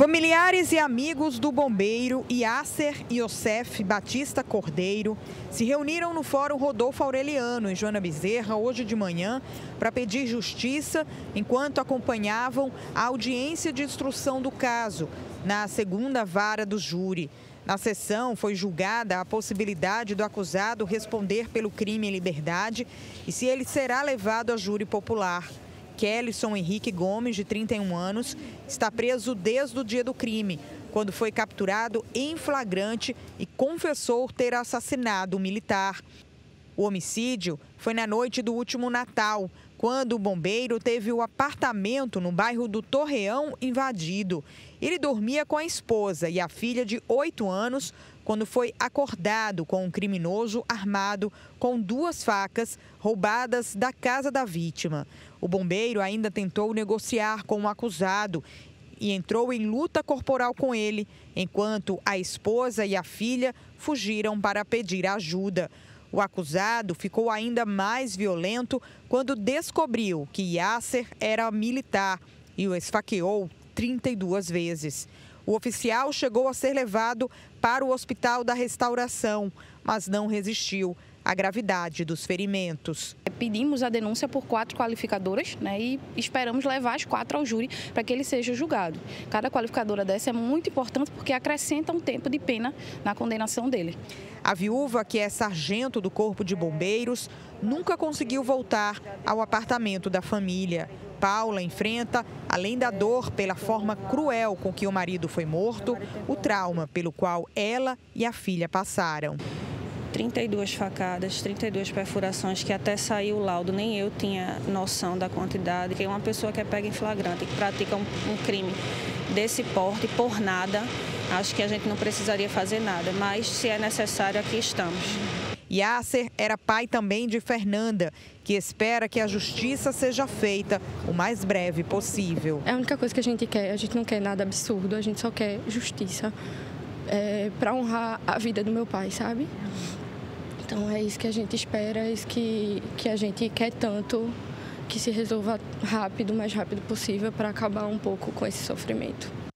Familiares e amigos do bombeiro Yasser Yosef Batista Cordeiro se reuniram no Fórum Rodolfo Aureliano, em Joana Bezerra, hoje de manhã, para pedir justiça enquanto acompanhavam a audiência de instrução do caso na segunda vara do júri. Na sessão, foi julgada a possibilidade do acusado responder pelo crime em liberdade e se ele será levado a júri popular. Kellison Henrique Gomes, de 31 anos, está preso desde o dia do crime, quando foi capturado em flagrante e confessou ter assassinado um militar. O homicídio foi na noite do último Natal, quando o bombeiro teve o apartamento no bairro do Torreão invadido. Ele dormia com a esposa e a filha de 8 anos quando foi acordado com um criminoso armado com duas facas roubadas da casa da vítima. O bombeiro ainda tentou negociar com o acusado e entrou em luta corporal com ele, enquanto a esposa e a filha fugiram para pedir ajuda. O acusado ficou ainda mais violento quando descobriu que Yasser era militar e o esfaqueou 32 vezes. O oficial chegou a ser levado para o Hospital da Restauração, mas não resistiu à gravidade dos ferimentos. Pedimos a denúncia por quatro qualificadoras né, e esperamos levar as quatro ao júri para que ele seja julgado. Cada qualificadora dessa é muito importante porque acrescenta um tempo de pena na condenação dele. A viúva, que é sargento do Corpo de Bombeiros, nunca conseguiu voltar ao apartamento da família. Paula enfrenta, além da dor pela forma cruel com que o marido foi morto, o trauma pelo qual ela e a filha passaram. 32 facadas, 32 perfurações, que até saiu o laudo, nem eu tinha noção da quantidade. Que uma pessoa que é pega em flagrante, que pratica um, um crime desse porte por nada, acho que a gente não precisaria fazer nada, mas se é necessário, aqui estamos. Yasser era pai também de Fernanda, que espera que a justiça seja feita o mais breve possível. É a única coisa que a gente quer, a gente não quer nada absurdo, a gente só quer justiça é, para honrar a vida do meu pai, sabe? Então é isso que a gente espera, é isso que, que a gente quer tanto que se resolva rápido, o mais rápido possível, para acabar um pouco com esse sofrimento.